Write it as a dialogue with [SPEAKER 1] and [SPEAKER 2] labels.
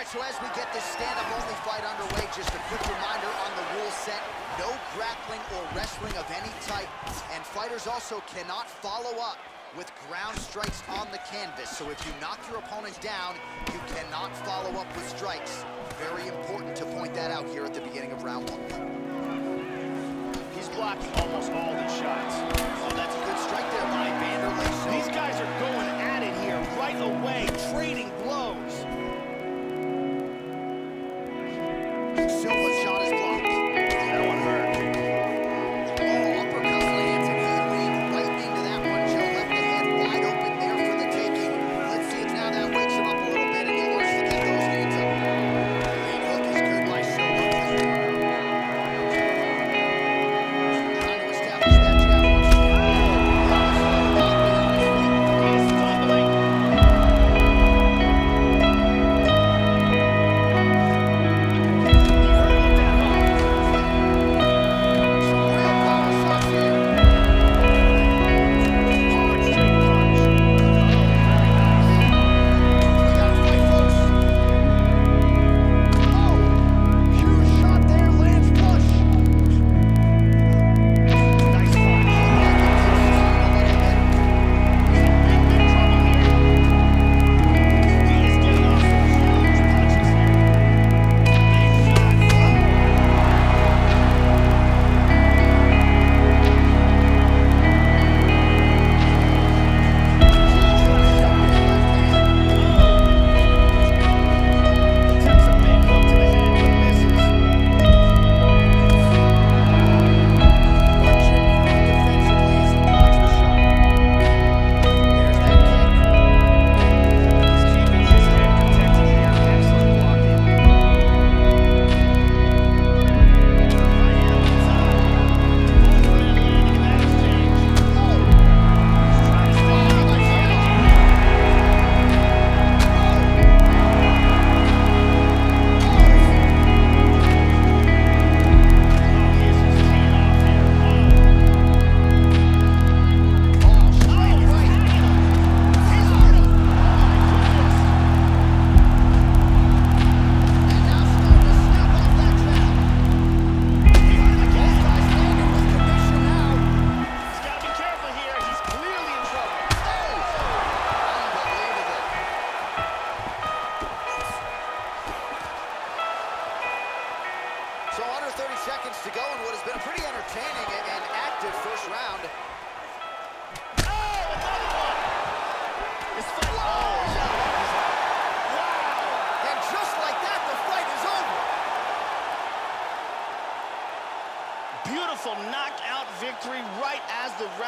[SPEAKER 1] right, so as we get this stand-up only fight underway, just a quick reminder on the rule set. No grappling or wrestling of any type, and fighters also cannot follow up with ground strikes on the canvas. So if you knock your opponent down, you cannot follow up with strikes. Very important to point that out here at the beginning of round one.
[SPEAKER 2] He's blocking almost all the shots.
[SPEAKER 1] Oh, that's a good strike there by Vanderlei.
[SPEAKER 2] These guys are going at it here right away, trading Oh, he's out. He's out. Wow.
[SPEAKER 1] And just like that, the fight is over.
[SPEAKER 2] Beautiful knockout victory right as the round.